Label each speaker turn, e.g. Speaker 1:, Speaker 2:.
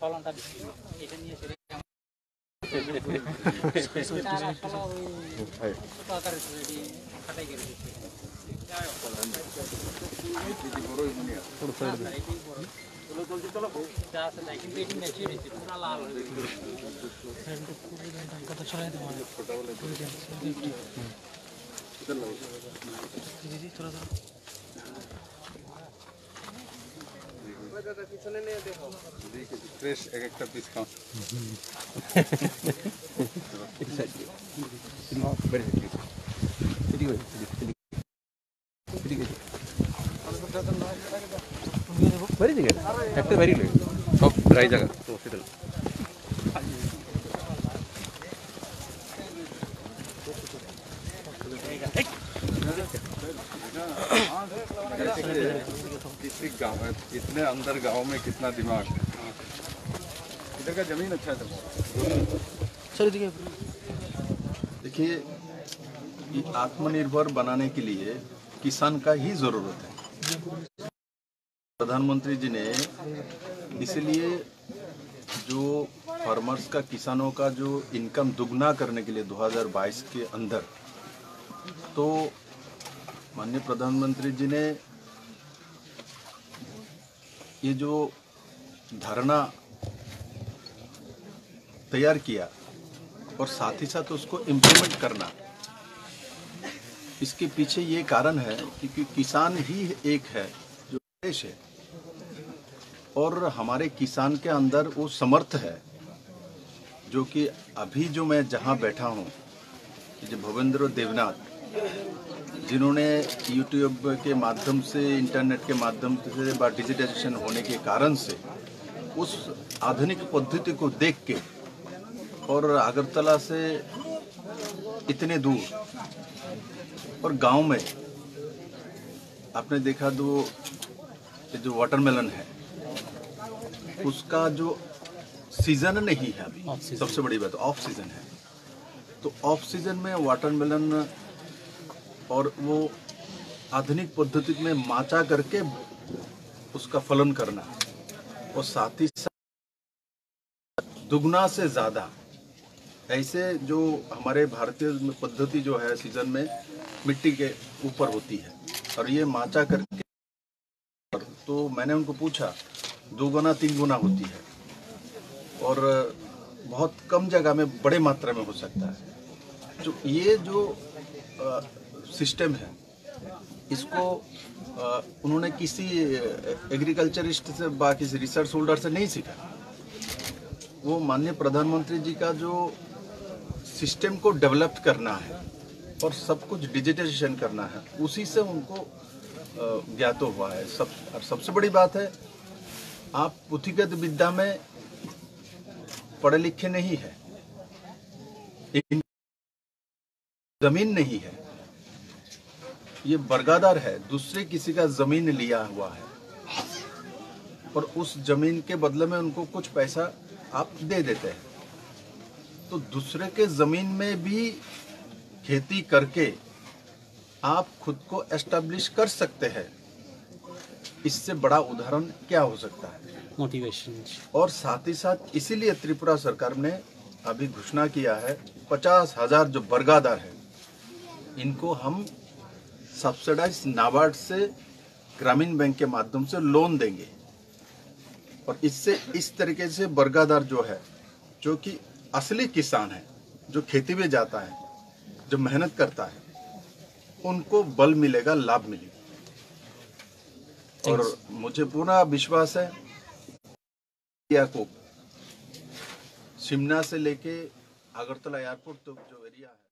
Speaker 1: ফলনটা বেশি এটা নিয়ে সেটা চার
Speaker 2: ফ্রেশ এক একটা পিস খাও।
Speaker 3: একটা বাড়ি সব ড্রাই জায়গা তো সেটা
Speaker 2: किसी गाँव में इतने अंदर गाँव में कितना दिमाग इधर का ज़मीन अच्छा है तो देखिए। ये आत्मनिर्भर बनाने के लिए किसान का ही ज़रूरत है। प्रधानमंत्री जी ने इसलिए जो फार्मर्स का किसानों का जो इनकम दुगना करने के लिए 2022 के अंदर तो माननीय प्रधानमंत्री जी ने ये जो धारणा तैयार किया और साथ ही साथ उसको इम्प्लीमेंट करना, इसके पीछे ये कारण है क्योंकि किसान ही एक है जो देश है और हमारे किसान के अंदर वो समर्थ है, जो कि अभी जो मैं जहाँ बैठा हूँ जो भवेंद्र देवनाथ जिन्होंने यूट्यूब के माध्यम से इंटरनेट के माध्यम से व डिजिटाइजेशन होने के कारण से उस आधुनिक पद्धति को देख के और अगरतला से इतने दूर और गाँव में आपने देखा दो जो वाटरमेलन है उसका जो सीज़न नहीं है अभी सबसे बड़ी बात ऑफ़ सीज़न है। तो ऑफ़ सीज़न में वाटरमेलन और वो आधुनिक पद्धति में माचा करके उसका फलन करना। और साथ ही साथ दुगना से ज़्यादा ऐसे जो हमारे भारतीय पद्धति जो है सीज़न में मिट्टी के ऊपर होती है। और ये माचा करके तो मैंने उनको पूछा दो गुना तीन गुना होती है। और बहुत कम जगह में, बड़े मात्रा में हो सकता है। तो ये जो सिस्टम है। इसको उन्होंने किसी एग्रीकल्चरिस्ट से बा, किसी रिसर्च होल्डर से नहीं सीखा। वो माननीय प्रधानमंत्री जी का जो सिस्टम को डेवलप करना है और सब कुछ डिजिटाइजेशन करना है, उसी से उनको ज्ञात हुआ है। सब, और सबसे बड़ी बात है, आप पुथिगत विद्या में पढ़े लिखे नहीं है। ज़मीन नहीं है। ये बरगादार है दूसरे किसी का ज़मीन लिया हुआ है। और उस ज़मीन के बदले में उनको कुछ पैसा आप दे देते हैं। तो दूसरे के ज़मीन में भी खेती करके आप खुद को एस्टेब्लिश कर सकते हैं। इससे बड़ा उदाहरण क्या हो सकता है?
Speaker 1: मोटिवेशन
Speaker 2: और साथ ही साथ इसीलिए त्रिपुरा सरकार ने अभी घोषणा किया है पचास हज़ार जो बरगादार है इनको हम सब्सिडाइज नाबार्ड से ग्रामीण बैंक के माध्यम से लोन देंगे। और इससे इस तरीके से बरगादार जो है जो कि असली किसान है जो खेती में जाता है जो मेहनत करता है उनको बल मिलेगा लाभ मिलेगा। और मुझे पूरा विश्वास है को शिमला से लेके अगरतला एयरपोर्ट तक जो एरिया है